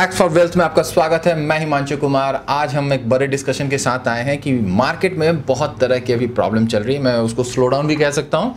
Act for wealth में आपका स्वागत है। मैं हिमांशु कुमार। आज हम एक बड़े डिस्कशन के साथ आए हैं कि मार्केट में बहुत तरह की अभी प्रॉब्लम चल रही है। मैं उसको स्लो डाउन भी कह सकता हूँ।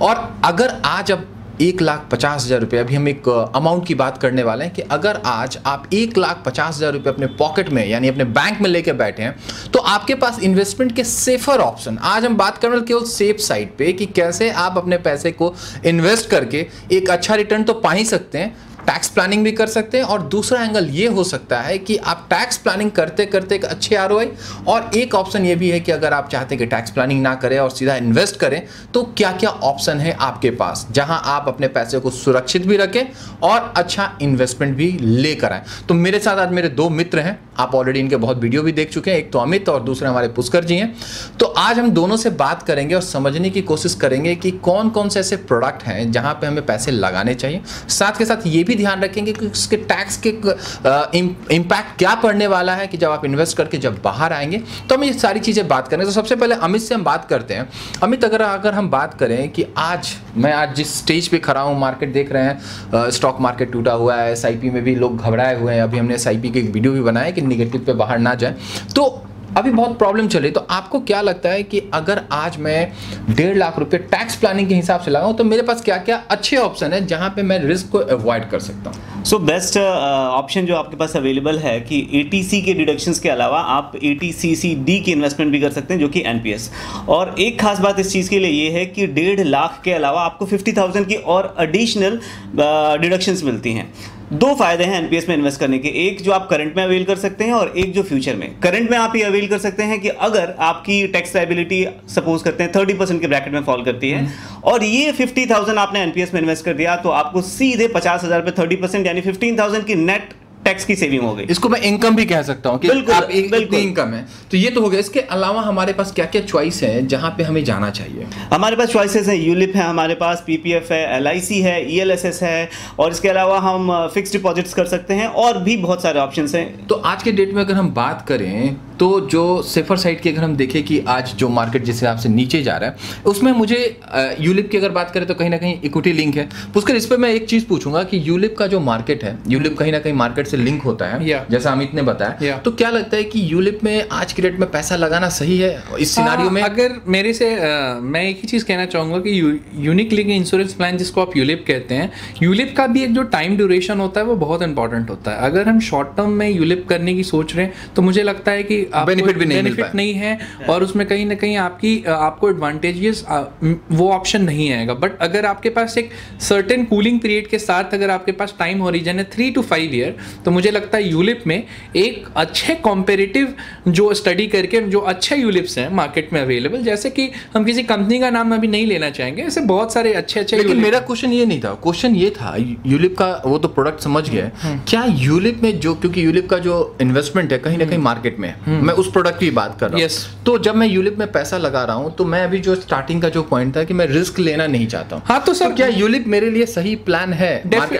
और अगर आज अब एक लाख पचास हज़ार रुपये, अभी हम एक अमाउंट की बात करने वाले हैं कि अगर आज आप एक लाख पचास हज़ार रुपये अपने पॉकेट में, यानी अपने बैंक में लेके बैठे हैं तो आपके पास इन्वेस्टमेंट के सेफर ऑप्शन आज हम बात कर रहे हैं केवल सेफ़ साइड पे कि कैसे आप अपने पैसे को इन्वेस्ट करके एक अच्छा रिटर्न तो पा ही सकते हैं। टैक्स प्लानिंग भी कर सकते हैं और दूसरा एंगल ये हो सकता है कि आप टैक्स प्लानिंग करते करते एक अच्छे आरओआई और एक ऑप्शन ये भी है कि अगर आप चाहते हैं कि टैक्स प्लानिंग ना करें और सीधा इन्वेस्ट करें तो क्या क्या ऑप्शन है आपके पास जहाँ आप अपने पैसे को सुरक्षित भी रखें और अच्छा इन्वेस्टमेंट भी लेकर आए। तो मेरे साथ आज मेरे दो मित्र हैं, आप ऑलरेडी इनके बहुत वीडियो भी देख चुके हैं, एक तो अमित और दूसरे हमारे पुष्कर जी हैं। तो आज हम दोनों से बात करेंगे और समझने की कोशिश करेंगे कि कौन कौन से ऐसे प्रोडक्ट हैं जहाँ पे हमें पैसे लगाने चाहिए। साथ के साथ ये भी ध्यान रखेंगे कि उसके टैक्स के इम्पैक्ट क्या पड़ने वाला है कि जब आप इन्वेस्ट करके जब बाहर आएँगे। तो हम ये सारी चीज़ें बात करेंगे। तो सबसे पहले अमित से हम बात करते हैं। अमित, अगर अगर हम बात करें कि आज, मैं आज जिस स्टेज पे खड़ा हूँ मार्केट देख रहे हैं स्टॉक मार्केट टूटा हुआ है एस में भी लोग घबराए हुए हैं। अभी हमने एस की एक वीडियो भी बनाया कि निगेटिव पे बाहर ना जाए। तो अभी बहुत प्रॉब्लम चल रही तो आपको क्या लगता है कि अगर आज मैं डेढ़ लाख रुपए टैक्स प्लानिंग के हिसाब से लगाऊँ तो मेरे पास क्या क्या अच्छे ऑप्शन है जहाँ पे मैं रिस्क को अवॉइड कर सकता हूँ? सो बेस्ट ऑप्शन जो आपके पास अवेलेबल है कि एटीसी के डिडक्शंस के अलावा आप ए डी की इन्वेस्टमेंट भी कर सकते हैं, जो कि NPS और एक खास बात इस चीज़ के लिए ये है कि डेढ़ लाख के अलावा आपको फिफ्टी थाउज़ेंड की और एडिशनल डिडक्शंस मिलती हैं। दो फ़ायदे हैं एनपीएस में इन्वेस्ट करने के एक जो आप करंट में अवेल कर सकते हैं और एक जो फ्यूचर में करंट में आप ये अवेल कर सकते हैं कि अगर आपकी टैक्स लाइबिलिटी सपोज़ करते हैं थर्टी परसेंट के ब्रैकेट में फॉल करती है हम्म। और ये फिफ्टी थाउज़ेंड आपने एनपीएस में इन्वेस्ट कर दिया तो आपको सीधे पचास हज़ार पे थर्टी परसेंट यानी फिफ्टीन थाउज़ेंड की नेट टैक्स की सेविंग हो गई। इसको मैं इनकम भी कह सकता हूँ कि बिल्कुल, आप एक बिल्कुल। इनकम है। तो ये तो हो गया। इसके अलावा हमारे पास क्या क्या चॉइस है जहाँ पे हमें जाना चाहिए? हमारे पास चॉइसेस है। यूलिप है हमारे पास पीपीएफ है एलआईसी है ई e है और इसके अलावा हम फिक्स डिपॉजिट्स कर सकते हैं और भी बहुत सारे ऑप्शन हैं। तो आज के डेट में अगर हम बात करें तो जो सेफर साइड की अगर हम देखें कि आज जो मार्केट जिस हिसाब से नीचे जा रहा है उसमें मुझे यूलिप की अगर बात करें तो कहीं ना कहीं इक्विटी लिंक है। पुष्कर इस पर मैं एक चीज़ पूछूँगा कि यूलिप का जो मार्केट है यूलिप कहीं ना कहीं मार्केट से लिंक होता है yeah. जैसा अमित ने बताया। Yeah. तो क्या लगता है कि यूलिप में आज की डेट में पैसा लगाना सही है? इस सिनारियो में अगर मेरे से आ, मैं एक ही चीज़ कहना चाहूँगा कि यूनिक लिंक इंश्योरेंस प्लान जिसको आप यूलिप कहते हैं यूलिप का भी एक जो टाइम ड्यूरेशन होता है वो बहुत इंपॉर्टेंट होता है। अगर हम शॉर्ट टर्म में यूलिप करने की सोच रहे हैं तो मुझे लगता है कि बेनिफिट भी नहीं बेनिफिट नहीं है और उसमें कहीं ना कहीं आपकी आपको एडवांटेजेस वो ऑप्शन नहीं आएगा। बट अगर आपके पास एक सर्टेन कूलिंग पीरियड के साथ अगर आपके पास टाइम होरिजन है थ्री टू फाइव ईयर तो मुझे लगता है यूलिप में एक अच्छे कॉम्पेरेटिव जो स्टडी करके जो अच्छे यूलिप्स हैं मार्केट में अवेलेबल जैसे कि हम किसी कंपनी का नाम अभी नहीं लेना चाहेंगे ऐसे बहुत सारे अच्छे अच्छे लेकिन मेरा क्वेश्चन ये नहीं था। क्वेश्चन ये था यूलिप का वो तो प्रोडक्ट समझ गया हम्म। क्या यूलिप में जो क्योंकि यूलिप का जो इन्वेस्टमेंट है कहीं ना कहीं मार्केट हम्म। में हम्म। मैं उस प्रोडक्ट की बात कर रहा हूँ। तो जब मैं यूलिप में पैसा लगा रहा हूँ तो मैं अभी जो स्टार्टिंग का जो पॉइंट था कि मैं रिस्क लेना नहीं चाहता हूँ। हाँ तो सर तो क्या यूलिप मेरे लिए सही प्लान है?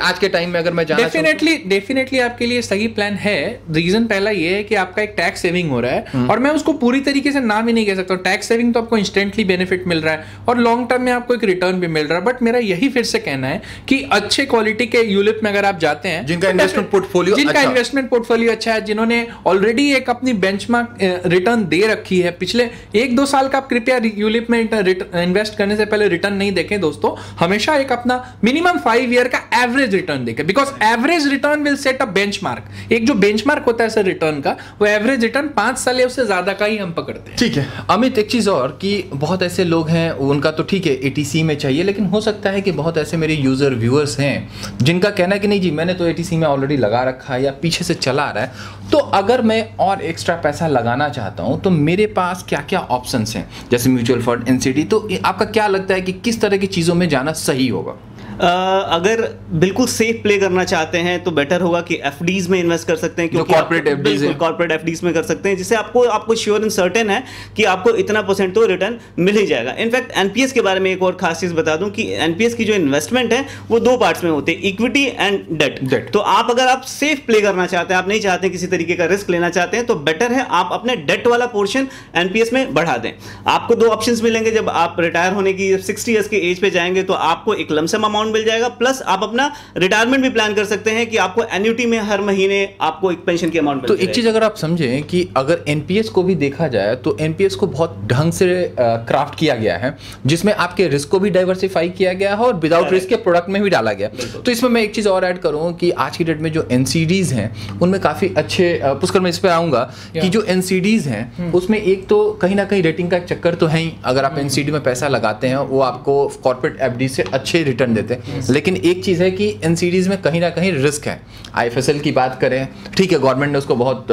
आज के टाइम में अगर मैं डेफिनेटली डेफिनेटली आपके लिए सही प्लान है रीजन पहला ये है कि आपका एक टैक्स सेविंग हो रहा है हम्म। और मैं उसको पूरी तरीके से नाम ही नहीं कह सकता टैक्स सेविंग तो आपको इंस्टेंटली बेनिफिट मिल रहा है और लॉन्ग टर्म में आपको एक रिटर्न भी मिल रहा है। बट मेरा यही फिर से कहना है कि अच्छे क्वालिटी के यूलिप में अगर आप जाते हैं जिनका इन्वेस्टमेंट पोर्टफोलियो जिनका इन्वेस्टमेंट पोर्टफोलियो अच्छा है जिन्होंने ऑलरेडी एक अपनी बेंचमार्क रिटर्न दे रखी है पिछले एक दो साल का आप कृपया यूलिप में इन्वेस्ट करने से पहले रिटर्न नहीं देखें दोस्तों। हमेशा एक अपना मिनिमम फाइव ईयर का एवरेज रिटर्न देखें। Because average return will set a benchmark एक जो बेंचमार्क होता है सर रिटर्न का, वो एवरेज रिटर्न पाँच साल या उससे ज़्यादा का ही हम पकड़ते हैं। ठीक है। अमित, एक चीज़ और कि बहुत ऐसे लोग हैं, उनका तो ठीक है एटीसी में चाहिए, लेकिन हो सकता है कि बहुत ऐसे मेरे यूज़र व्यूअर्स हैं, जिनका कहना है कि नहीं जी, मैंने तो एटीसी में ऑलरेडी लगा रखा है या पीछे से चला आ रहा है तो अगर मैं और एक्स्ट्रा पैसा लगाना चाहता हूँ तो मेरे पास क्या क्या ऑप्शन हैं? जैसे म्यूचुअल फंड एनसीडी तो आपका क्या लगता है कि किस तरह की चीज़ों में जाना सही होगा? अगर बिल्कुल सेफ़ प्ले करना चाहते हैं तो बेटर होगा कि एफ़ में इन्वेस्ट कर सकते हैं क्योंकि कॉर्पोरेट कॉर्पोरेट एफ़ में कर सकते हैं जिससे आपको आपको श्योर एंड सर्टेन है कि आपको इतना परसेंट तो रिटर्न मिल ही जाएगा। इनफैक्ट एनपीएस के बारे में एक और खास चीज़ बता दूँ कि एनपीएस की जो इन्वेस्टमेंट है वो दो पार्ट्स में होते हैं इक्विटी एंड डेट तो आप अगर आप सेफ़ प्ले करना चाहते हैं आप नहीं चाहते किसी तरीके का रिस्क लेना चाहते हैं तो बेटर है आप अपने डेट वाला पोर्शन एनपीएस में बढ़ा दें। आपको दो ऑप्शन मिलेंगे जब आप रिटायर होने की सिक्सटी ईयर्स की एज पे जाएँगे तो आपको एक लमसम अमाउंट अमाउंट मिल जाएगा प्लस आप अपना रिटायरमेंट भी प्लान कर सकते हैं कि आपको एन्यूटी में हर महीने आपको एक पेंशन की अमाउंट तो एक चीज़ अगर आप समझें कि अगर एनपीएस को भी देखा जाए तो एनपीएस को बहुत ढंग से क्राफ्ट किया गया है जिसमें आपके रिस्क को भी डाइवर्सिफाई किया गया है और विदाउट रिस्क के प्रोडक्ट में भी डाला गया तो इसमें मैं एक चीज़ और ऐड करूँ कि आज की डेट में जो एनसीडीज हैं उनमें काफ़ी अच्छे पुष्कर मैं इस पे आऊँगा कि जो एनसीडीज हैं उसमें एक तो कहीं ना कहीं रेटिंग का चक्कर तो है ही। अगर आप एनसीडी में पैसा लगाते हैं वो आपको कॉर्पोरेट एफडी से अच्छे रिटर्न देते हैं। लेकिन एक चीज़ है कि इन सीरीज़ में कहीं ना कहीं रिस्क है। आई की बात करें, ठीक है गवर्नमेंट ने उसको बहुत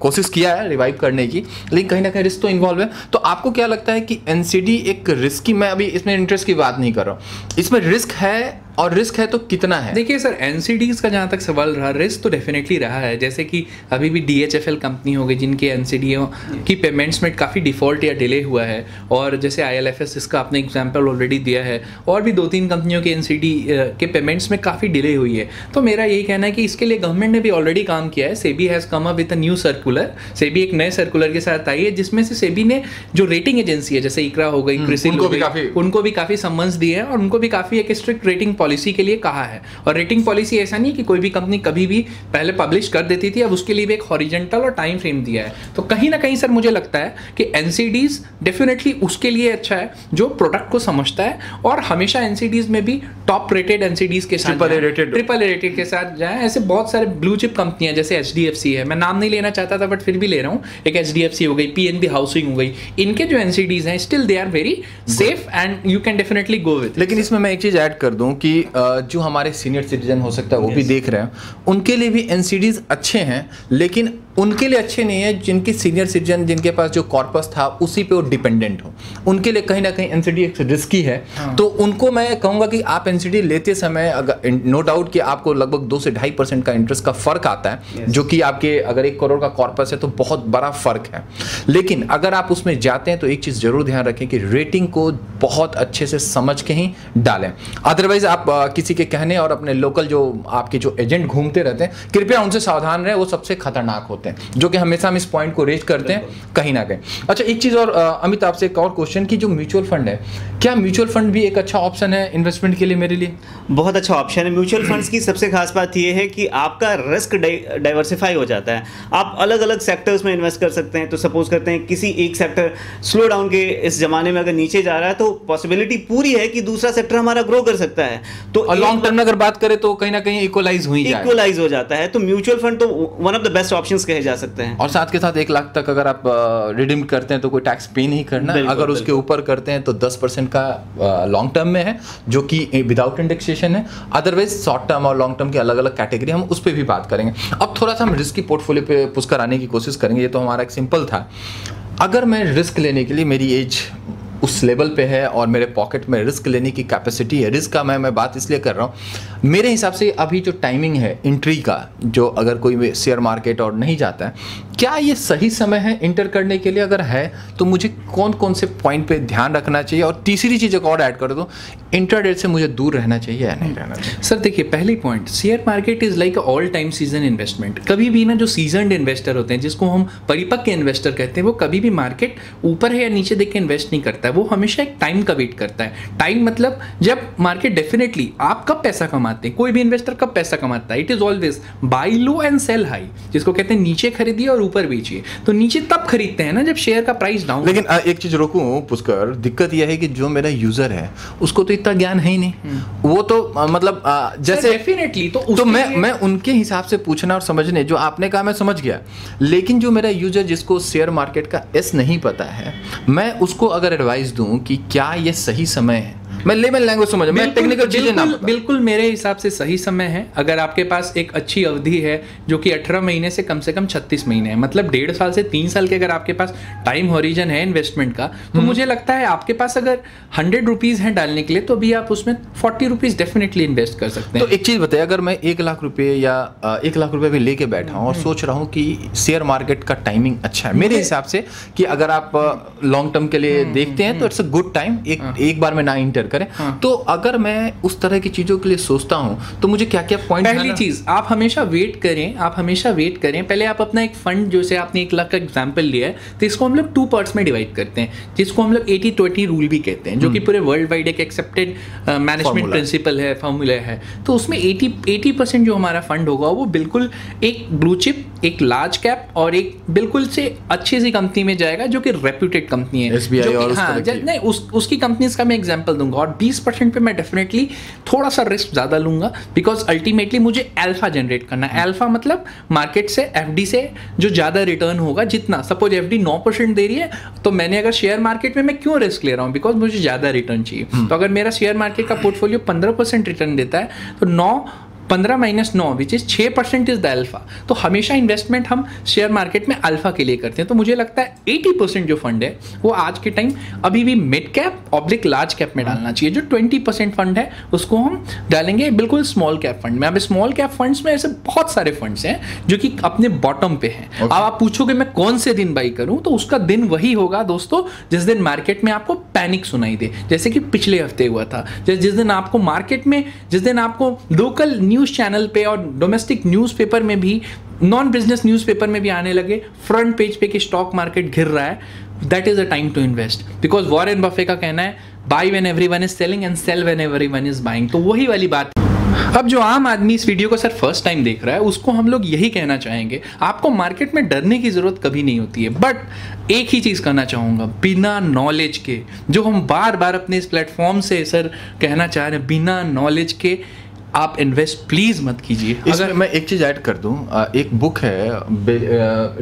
कोशिश किया है रिवाइव करने की, लेकिन कहीं ना कहीं रिस्क तो इन्वॉल्व है। तो आपको क्या लगता है कि एनसीडी एक रिस्क मैं अभी इसमें इंटरेस्ट की बात नहीं कर रहा हूँ। इसमें रिस्क है और रिस्क है तो कितना है? देखिए सर एनसीडीज का जहाँ तक सवाल रहा रिस्क तो डेफिनेटली रहा है। जैसे कि अभी भी डीएचएफएल कंपनी हो गई जिनके एनसीडीओ की पेमेंट्स में काफ़ी डिफ़ॉल्ट या डिले हुआ है। और जैसे आईएलएफएस इसका आपने एग्जांपल ऑलरेडी दिया है और भी दो तीन कंपनियों के एनसीडी के पेमेंट्स में काफ़ी डिले हुई है। तो मेरा यही कहना है कि इसके लिए गवर्नमेंट ने भी ऑलरेडी काम किया है। SEBI has come up with a new circular SEBI एक नए सर्कुलर के साथ आई है जिसमें से सेबी ने जो रेटिंग एजेंसी है जैसे इकरा हो गई क्रिसिल उनको भी काफी- उनको भी काफ़ी सम्मन्स दिए हैं और उनको भी काफ़ी एक स्ट्रिक्ट रेटिंग पॉलिसी के लिए कहा है। और रेटिंग पॉलिसी ऐसा नहीं है कि कोई भी कंपनी कभी भी पहले पब्लिश कर देती थी अब उसके लिए भी एक हॉरिजेंटल और टाइम फ्रेम दिया है। तो कहीं ना कहीं सर मुझे लगता है कि एनसीडीज डेफिनेटली उसके लिए अच्छा है जो प्रोडक्ट को समझता है और हमेशा एनसीडीज में भी टॉप रेटेड एनसीडीज के साथ ट्रिपल रेटेड के साथ जाए। ऐसे बहुत सारे ब्लू चिप कंपनियाँ जैसे एच है। मैं नाम नहीं लेना चाहता था बट फिर भी ले रहा हूँ। एक एच हो गई पी हाउसिंग हो गई। इनके जो एनसीडीज हैं still they are very safe and you can definitely go with लेकिन इसमें मैं एक चीज़ ऐड कर दूँ कि जो हमारे सीनियर सिटीजन हो सकता है वो yes. भी देख रहे हैं उनके लिए भी एन अच्छे हैं लेकिन उनके लिए अच्छे नहीं है जिनके सीनियर सिटीजन जिनके पास जो कॉर्पस था उसी पे वो डिपेंडेंट हो। उनके लिए कहीं ना कहीं एनसीडी एक रिस्की है। हाँ। तो उनको मैं कहूँगा कि आप एनसीडी लेते समय अगर नो डाउट कि आपको लगभग दो से ढाई परसेंट का इंटरेस्ट का फ़र्क आता है जो कि आपके अगर एक करोड़ का कॉर्पस है तो बहुत बड़ा फ़र्क है। लेकिन अगर आप उसमें जाते हैं तो एक चीज़ ज़रूर ध्यान रखें कि रेटिंग को बहुत अच्छे से समझ के ही डालें। अदरवाइज़ आप किसी के कहने और अपने लोकल जो आपके जो एजेंट घूमते रहते हैं कृपया उनसे सावधान रहें वो सबसे खतरनाक होते हैं जो कि हमेशा हम इस पॉइंट को रेज करते हैं कहीं ना कहीं। अच्छा एक चीज़ और अमित आपसे एक और क्वेश्चन कि जो म्यूचुअल फंड है क्या म्यूचुअल फंड भी एक अच्छा ऑप्शन है इन्वेस्टमेंट के लिए मेरे लिए? बहुत अच्छा ऑप्शन है। म्यूचुअल फंड्स की सबसे खास बात यह है कि आपका रिस्क डाइवर्सिफाई हो जाता है। आप अलग अलग सेक्टर्स में इन्वेस्ट कर सकते हैं। तो सपोज़ करते हैं किसी एक सेक्टर स्लो डाउन के इस जमाने में अगर नीचे जा रहा है तो पॉसिबिलिटी पूरी है कि दूसरा सेक्टर हमारा ग्रो कर सकता है। तो लॉन्ग टर्म में अगर बात करें तो कहीं ना कहीं इक्वलाइज हुई इक्वलाइज हो जाता है। तो म्यूचुअल फंड तो one of the best options कहे जा सकते हैं। और साथ के साथ एक लाख तक अगर आप रिडीम करते हैं तो कोई टैक्स पे नहीं करना। अगर उसके ऊपर करते हैं तो 10 परसेंट का लॉन्ग टर्म में है जो कि विदाउट इंडेक्सेशन है। अदरवाइज़ शॉर्ट टर्म और लॉन्ग टर्म की अलग अलग कैटेगरी हम उस पर भी बात करेंगे। अब थोड़ा सा हम रिस्क की पोर्टफोलियो पे पुष्कर आने की कोशिश करेंगे ये तो हमारा एक सिंपल था। अगर मैं रिस्क लेने के लिए मेरी एज उस लेवल पे है और मेरे पॉकेट में रिस्क लेने की कैपेसिटी है रिस्क का मैं मैं बात इसलिए कर रहा हूँ मेरे हिसाब से अभी जो टाइमिंग है इंट्री का, जो अगर कोई शेयर मार्केट और नहीं जाता है, क्या ये सही समय है इंटर करने के लिए? अगर है तो मुझे कौन कौन से पॉइंट पे ध्यान रखना चाहिए? और तीसरी चीज़ एक और ऐड कर दूँ इंटरडेट से मुझे दूर रहना चाहिए या नहीं रहना चाहिए? सर, देखिए, पहली point share market is like all time season investment कभी भी ना जो सीजनड इन्वेस्टर होते हैं, जिसको हम परिपक्व इन्वेस्टर कहते हैं, वो कभी भी मार्केट ऊपर है या नीचे देख के इन्वेस्ट नहीं करता है। वो हमेशा एक टाइम का वेट करता है। टाइम मतलब जब मार्केट डेफिनेटली आप कब पैसा कमाते हैं कोई भी इन्वेस्टर कब पैसा कमाता है? It is always buy low and sell high जिसको कहते हैं नीचे खरीदिए और ऊपर बेचिए। तो नीचे तब खरीदते हैं ना जब शेयर का प्राइस डाउन लेकिन अ, एक चीज़ रोकूं पुष्कर दिक्कत यह है कि जो मेरा यूज़र है उसको तो इतना ज्ञान है ही नहीं। वो तो अ, मतलब अ, जैसे डेफिनेटली तो तो मैं मैं उनके हिसाब से पूछना और समझने जो आपने कहा मैं समझ गया। लेकिन जो मेरा यूज़र जिसको शेयर मार्केट का एस नहीं पता है मैं उसको अगर एडवाइस दूँ कि क्या ये सही समय है? मैं लेमन लैंग्वेज समझ मैं टेक्निकल चीज़ें ना बिल्कुल मेरे हिसाब से सही समय है अगर आपके पास एक अच्छी अवधि है जो कि 18 महीने से कम से कम 36 महीने है मतलब डेढ़ साल से तीन साल के अगर आपके पास टाइम हॉरिजन है इन्वेस्टमेंट का तो हम्म। मुझे लगता है आपके पास अगर हंड्रेड रुपीज़ है डालने के लिए तो अभी आप उसमें फोर्टी रुपीज़ डेफिनेटली इन्वेस्ट कर सकते तो हैं एक चीज़ बताइए अगर मैं एक लाख रुपए या एक लाख रुपए भी लेके बैठा हूँ और हम्म। सोच रहा हूँ कि शेयर मार्केट का टाइमिंग अच्छा है मेरे हिसाब से कि अगर आप लॉन्ग टर्म के हम्म, लिए देखते हैं तो इट्स अ गुड टाइम। एक बार में ना इंटर शेयर करें। हाँ। तो अगर मैं उस तरह की चीज़ों के लिए सोचता हूँ तो मुझे क्या क्या पॉइंट पहली चीज़ आप हमेशा वेट करें आप हमेशा वेट करें। पहले आप अपना एक फंड जो से आपने एक लाख का एग्जांपल लिया है तो इसको हम लोग टू पार्ट्स में डिवाइड करते हैं जिसको हम लोग एटी ट्वेंटी रूल भी कहते हैं जो कि पूरे वर्ल्ड वाइड एक एक्सेप्टेड मैनेजमेंट प्रिंसिपल है। फॉर्मूला है तो उसमें 80 80 परसेंट जो हमारा फंड होगा वो बिल्कुल एक ब्लू चिप एक लार्ज कैप और एक बिल्कुल से अच्छी सी कंपनी में जाएगा जो कि रेप्यूटेड कंपनी है। SBI जो और हाँ, नहीं उस उसकी कंपनीज़ का मैं एग्जांपल दूँगा और 20 परसेंट पे मैं डेफिनेटली थोड़ा सा रिस्क ज़्यादा लूँगा बिकॉज़ अल्टीमेटली मुझे अल्फ़ा जनरेट करना है। अल्फ़ा मतलब मार्केट से एफडी से जो ज़्यादा रिटर्न होगा जितना। सपोज़ एफ़ डी दे रही है तो मैंने अगर शेयर मार्केट में मैं क्यों रिस्क ले रहा हूँ? बिकॉज़ मुझे ज़्यादा रिटर्न चाहिए। तो अगर मेरा शेयर मार्केट का पोर्टफोलियो पंद्रह रिटर्न देता है तो नौ पंद्रह माइनस नौ विच इज़ छः परसेंट इज़ द अल्फ़ा तो हमेशा इन्वेस्टमेंट हम शेयर मार्केट में अल्फ़ा के लिए करते हैं। तो मुझे लगता है एटी परसेंट जो फंड है वो आज के टाइम अभी भी मिड कैप ऑब्लिक लार्ज कैप में डालना चाहिए। जो ट्वेंटी परसेंट फंड है उसको हम डालेंगे बिल्कुल स्मॉल कैप फंड में। अब स्मॉल कैप फंड्स में ऐसे बहुत सारे फंड्स हैं जो कि अपने बॉटम पे हैं। okay. अब आप पूछोगे मैं कौन से दिन बाई करूँ? तो उसका दिन वही होगा दोस्तों जिस दिन मार्केट में आपको पैनिक सुनाई दे। जैसे कि पिछले हफ़्ते हुआ था। जिस दिन आपको मार्केट में जिस दिन आपको लोकल न्यूज़ चैनल पे और डोमेस्टिक न्यूज़पेपर में भी नॉन बिज़नेस न्यूज़पेपर में भी आने लगे फ्रंट पेज पे कि स्टॉक मार्केट गिर रहा है that is a time to invest because Warren Buffett का कहना है buy when everyone is selling and sell when everyone is buying तो वही वाली बात अब जो आम आदमी इस वीडियो को सर फ़र्स्ट टाइम देख रहा है, उसको हम लोग यही कहना चाहेंगे, आपको मार्केट में डरने की ज़रूरत कभी नहीं होती है। बट एक ही चीज़ करना चाहूँगा, बिना नॉलेज के, जो हम बार बार अपने इस प्लेटफॉर्म से सर कहना चाह रहे हैं, बिना नॉलेज के आप इन्वेस्ट प्लीज़ मत कीजिए। अगर मैं एक चीज़ ऐड कर दूँ एक बुक है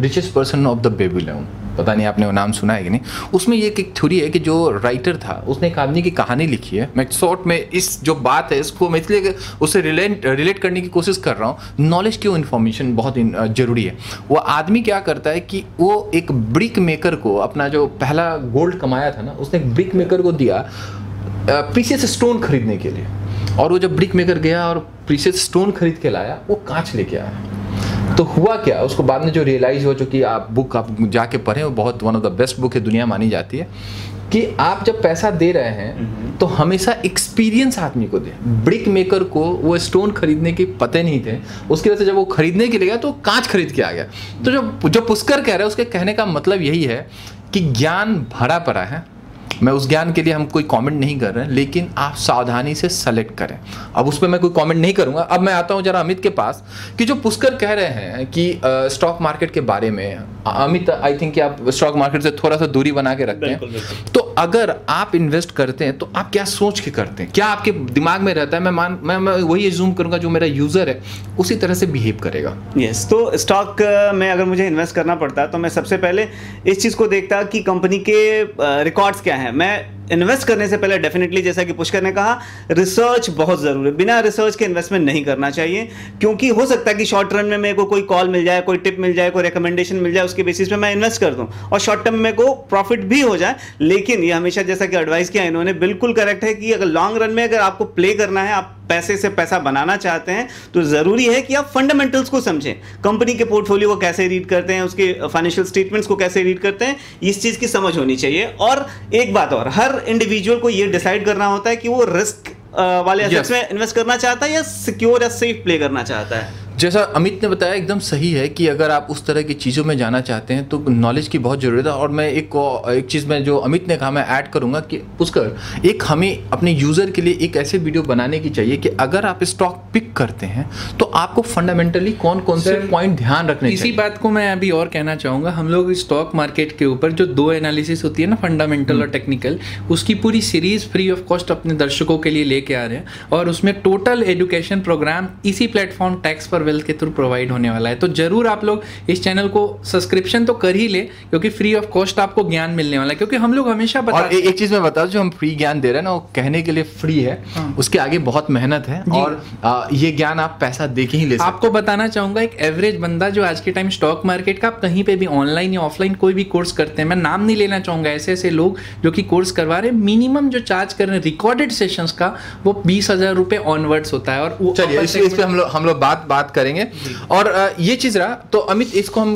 richest person of the baby Babylon पता नहीं आपने वो नाम सुना है कि नहीं? उसमें ये एक थ्योरी है कि जो राइटर था उसने एक आदमी की कहानी लिखी है। मैं शॉर्ट में इस जो बात है इसको मैं इसलिए उससे रिलेट रिलेट करने की कोशिश कर रहा हूँ। नॉलेज क्यों इन्फॉर्मेशन बहुत ज़रूरी है। वो आदमी क्या करता है कि वो एक ब्रिक मेकर को अपना जो पहला गोल्ड कमाया था ना उसने एक ब्रिक मेकर को दिया प्रीसियस स्टोन खरीदने के लिए। और वो जब ब्रिक मेकर गया और प्रीसियस स्टोन खरीद के लाया वो कांच लेके आया। तो हुआ क्या? उसको बाद में जो रियलाइज़ हो जो कि आप बुक आप जाके पढ़ें वो बहुत one of the best book है दुनिया मानी जाती है कि आप जब पैसा दे रहे हैं तो हमेशा एक्सपीरियंस आदमी को दें। ब्रिक मेकर को वो स्टोन खरीदने के पते नहीं थे। उसकी वजह से जब वो खरीदने के लिए गया तो कांच खरीद के आ गया। तो जो जो पुष्कर कह रहे हैं उसके कहने का मतलब यही है कि ज्ञान भरा पड़ा है। मैं उस ज्ञान के लिए हम कोई कमेंट नहीं कर रहे हैं लेकिन आप सावधानी से सेलेक्ट करें। अब उस पर मैं कोई कमेंट नहीं करूँगा। अब मैं आता हूँ जरा अमित के पास कि जो पुष्कर कह रहे हैं कि स्टॉक मार्केट के बारे में। अमित आई थिंक आप स्टॉक मार्केट से थोड़ा सा दूरी बना के रखते हैं। तो अगर आप इन्वेस्ट करते हैं तो आप क्या सोच के करते हैं? क्या आपके दिमाग में रहता है? मैं मान मैं, मैं वही एज्यूम करूँगा जो मेरा यूज़र है उसी तरह से बिहेव करेगा। यस तो स्टॉक में अगर मुझे इन्वेस्ट करना पड़ता तो मैं सबसे पहले इस चीज़ को देखता कि कंपनी के रिकॉर्ड्स क्या हैं। मैं इन्वेस्ट करने से पहले डेफिनेटली जैसा कि पुष्कर ने कहा, रिसर्च बहुत ज़रूरी है। बिना रिसर्च के इन्वेस्टमेंट नहीं करना चाहिए, क्योंकि हो सकता है कि शॉर्ट रन में मेरे को कोई कॉल मिल जाए, कोई टिप मिल जाए, कोई रिकमेंडेशन मिल जाए, उसके बेसिस पे मैं इन्वेस्ट कर दूँ। और शॉर्ट टर्म में मेरे को प्रॉफिट भी हो जाए, लेकिन ये हमेशा जैसा कि एडवाइस किया इन्होंने, बिल्कुल करेक्ट है कि अगर लॉन्ग रन में अगर आपको प्ले करना है, आप पैसे से पैसा बनाना चाहते हैं तो ज़रूरी है कि आप फंडामेंटल्स को समझें। कंपनी के पोर्टफोलियो को कैसे रीड करते हैं, उसके फाइनेंशियल स्टेटमेंट्स को कैसे रीड करते हैं, इस चीज़ की समझ होनी चाहिए। और एक बात और, हर इंडिविजुअल को ये डिसाइड करना होता है कि वो रिस्क वाले Yes. में इन्वेस्ट करना चाहता है या सिक्योर या सेफ़ प्ले करना चाहता है जैसा अमित ने बताया एकदम सही है कि अगर आप उस तरह की चीज़ों में जाना चाहते हैं तो नॉलेज की बहुत ज़रूरत है। और मैं एक एक चीज़ में जो अमित ने कहा मैं ऐड करूँगा कि पुष्कर एक हमें अपने यूज़र के लिए एक ऐसे वीडियो बनाने की चाहिए कि अगर आप स्टॉक पिक करते हैं तो आपको फंडामेंटली कौन कौन से पॉइंट ध्यान रखने इसी चाहिए। बात को मैं अभी और कहना चाहूँगा। हम लोग स्टॉक मार्केट के ऊपर जो दो एनालिसिस होती है ना फंडामेंटल और टेक्निकल उसकी पूरी सीरीज़ फ्री ऑफ़ कॉस्ट अपने दर्शकों के लिए लेके आ रहे हैं। और उसमें टोटल एजुकेशन प्रोग्राम इसी प्लेटफॉर्म टैक्स फॉर वेल्थ के थ्रू प्रोवाइड होने वाला है। तो ज़रूर आप लोग इस चैनल को सब्सक्रिप्शन तो कर ही ले क्योंकि फ्री ऑफ़ कॉस्ट आपको ज्ञान मिलने वाला है। क्योंकि हम लोग हमेशा बता और ए, एक चीज़ मैं बता जो हम फ्री ज्ञान दे रहे हैं ना वो कहने के लिए फ्री है। हाँ। उसके आगे बहुत मेहनत है और आ, ये ज्ञान आप पैसा दे के ही ले सकते आपको बताना चाहूँगा एक एवरेज बंदा जो आज के टाइम स्टॉक मार्केट का आप कहीं पे भी ऑनलाइन या ऑफलाइन कोई भी कोर्स करते हैं मैं नाम नहीं लेना चाहूँगा ऐसे ऐसे लोग जो कि कोर्स करवा रहे हैं मिनिमम जो चार्ज कर रहे हैं रिकॉर्डेड सेशंस का वो बीस हज़ार रुपए ऑनवर्ड्स होता है और चलिए इस पे हम लोग हम लोग बात बात करेंगे। और ये चीज़ रहा तो अमित इसको हम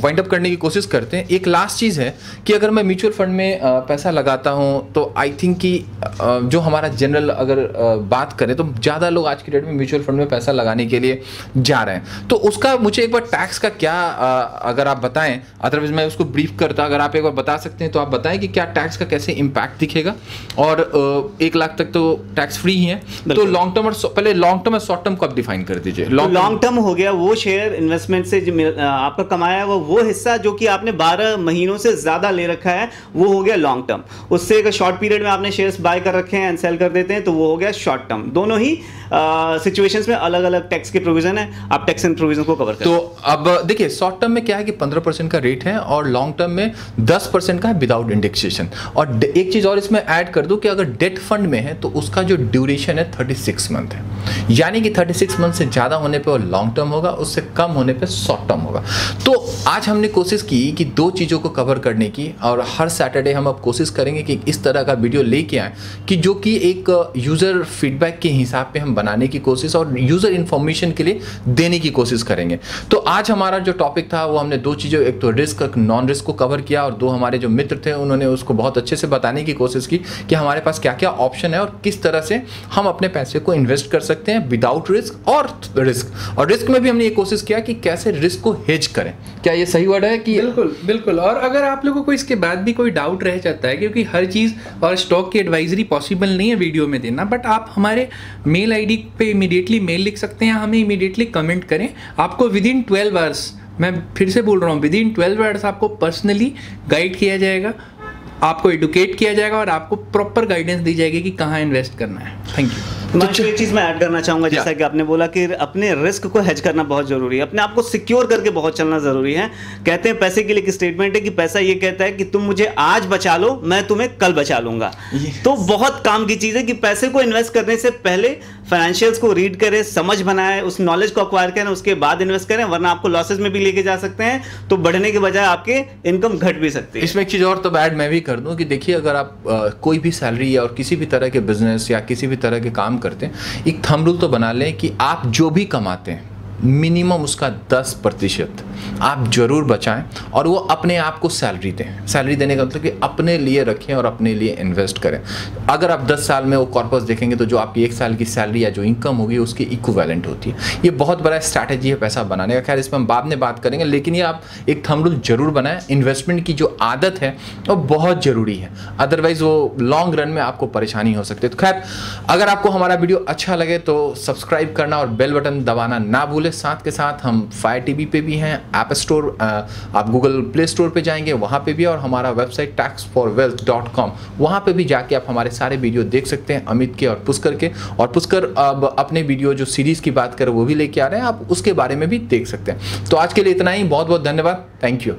वाइंड अप करने की कोशिश करते हैं। एक लास्ट चीज़ है कि अगर मैं म्यूचुअल फंड में पैसा लगाता हूँ तो आई थिंक कि जो हमारा जनरल अगर बात करें तो ज़्यादा लोग आज की डेट में म्यूचुअल फंड में पैसा लगाने के लिए जा रहे हैं। तो उसका मुझे एक बार टैक्स का क्या अगर आप बताएँ अदरवाइज़ मैं उसको ब्रीफ करता अगर आप एक बार बता सकते हैं तो आप बताएँ कि क्या टैक्स का कैसे इम्पैक्ट दिखेगा। और एक लाख तक तो टैक्स फ्री ही है। तो लॉन्ग टर्म और पहले लॉन्ग टर्म और शॉर्ट टर्म को आप डिफाइन कर दीजिए। लॉन्ग लॉन्ग टर्म हो गया, वो शेयर इन्वेस्टमेंट से आपका कमाया वो वो हिस्सा जो कि आपने 12 महीनों से ज़्यादा ले रखा है, वो हो गया लॉन्ग टर्म उससे अगर शॉर्ट पीरियड में आपने शेयर्स बाय कर रखे हैं एंड सेल कर देते हैं तो वो हो गया शॉर्ट टर्म दोनों ही सिचुएशंस में अलग अलग टैक्स के प्रोविज़न है, आप टैक्स एंड प्रोविज़न को कवर तो अब देखिए शॉर्ट टर्म में क्या है कि 15 परसेंट का रेट है और लॉन्ग टर्म में 10 परसेंट का है विदाउट इंडेक्सेशन और एक चीज़ और इसमें ऐड कर दूँ कि अगर डेट फंड में है तो उसका जो ड्यूरेशन है 36 मंथ है. यानी कि 36 मंथ से ज़्यादा होने पे वो लॉन्ग टर्म होगा, उससे कम होने पे शॉर्ट टर्म होगा। तो आज हमने कोशिश की कि दो चीज़ों को कवर करने की और हर सैटरडे हम अब कोशिश करेंगे कि इस तरह का वीडियो लेके आए कि जो कि एक यूज़र फीडबैक के हिसाब पे हम बनाने की कोशिश और यूज़र इन्फॉर्मेशन के लिए देने की कोशिश करेंगे। तो आज हमारा जो टॉपिक था, वो हमने दो चीज़ों, एक तो रिस्क नॉन रिस्क को कवर किया और दो हमारे जो मित्र थे, उन्होंने उसको बहुत अच्छे से बताने की कोशिश की कि हमारे पास क्या क्या ऑप्शन है और किस तरह से हम अपने पैसे को इन्वेस्ट कर सकते हैं विदाउट रिस्क और रिस्क और रिस्क में भी हमने ये कोशिश किया कि कैसे रिस्क को हेज करें। क्या ये सही वर्ड है कि बिल्कुल बिल्कुल। और अगर आप लोगों को इसके बाद भी कोई डाउट रह जाता है, क्योंकि हर चीज़ और स्टॉक की एडवाइजरी पॉसिबल नहीं है वीडियो में देना बट आप हमारे मेल आईडी पे इमीडिएटली मेल लिख सकते हैं, हमें इमीडिएटली कमेंट करें। आपको विद इन ट्वेल्व आवर्स मैं फिर से बोल रहा हूँ विद इन ट्वेल्व आवर्स आपको पर्सनली गाइड किया जाएगा, आपको एडुकेट किया जाएगा और आपको प्रॉपर गाइडेंस दी जाएगी कि कहाँ इन्वेस्ट करना है। थैंक यू हिमांशु एक चीज़ मैं ऐड करना चाहूँगा जैसा कि आपने बोला कि अपने रिस्क को हेज करना बहुत ज़रूरी है। अपने आप को सिक्योर करके बहुत चलना ज़रूरी है। कहते हैं पैसे के लिए एक स्टेटमेंट है कि पैसा ये कहता है कि तुम मुझे आज बचा लो मैं तुम्हें कल बचा लूँगा। तो बहुत काम की चीज़ है कि पैसे को इन्वेस्ट करने से पहले फाइनेंशियल्स को रीड करें समझ बनाए उस नॉलेज को अक्वायर करें उसके बाद इन्वेस्ट करें वरना आपको लॉसेज में भी लेके जा सकते हैं तो बढ़ने के बजाय आपके इनकम घट भी सकती है। इसमें एक चीज़ और तो ऐड मैं भी कर दूँ कि देखिए अगर आप आ, कोई भी सैलरी या और किसी भी तरह के बिज़नेस या किसी भी तरह के काम करते हैं एक थम रूल तो बना लें कि आप जो भी कमाते हैं मिनिमम उसका 10 प्रतिशत आप ज़रूर बचाएँ और वो अपने आप को सैलरी दें। सैलरी देने का मतलब कि अपने लिए रखें और अपने लिए इन्वेस्ट करें। अगर आप 10 साल में वो कॉर्पस देखेंगे तो जो आपकी एक साल की सैलरी या जो इनकम होगी उसकी इक्विवेलेंट होती है। ये बहुत बड़ा स्ट्रैटेजी है पैसा बनाने का। खैर, इसमें हम बाद में बात करेंगे, लेकिन ये आप एक थंब रूल ज़रूर बनाएँ। इन्वेस्टमेंट की जो आदत है, वो बहुत ज़रूरी है। अदरवाइज़ वो लॉन्ग रन में आपको परेशानी हो सकती है। तो खैर, अगर आपको हमारा वीडियो अच्छा लगे तो सब्सक्राइब करना और बेल बटन दबाना ना भूलें। साथ के साथ हम फायर टीवी पे भी हैं ऐप स्टोर आप गूगल प्ले स्टोर पर जाएँगे, वहाँ पर भी और हमारा website tax for wealth dot com वहाँ पर भी जाके आप हमारे सारे वीडियो देख सकते हैं, अमित के और पुष्कर के। और पुष्कर, अब अपने वीडियो जो सीरीज़ की बात करें, वो भी लेके आ रहे हैं, आप उसके बारे में भी देख सकते हैं। तो आज के लिए इतना ही बहुत बहुत धन्यवाद थैंक यू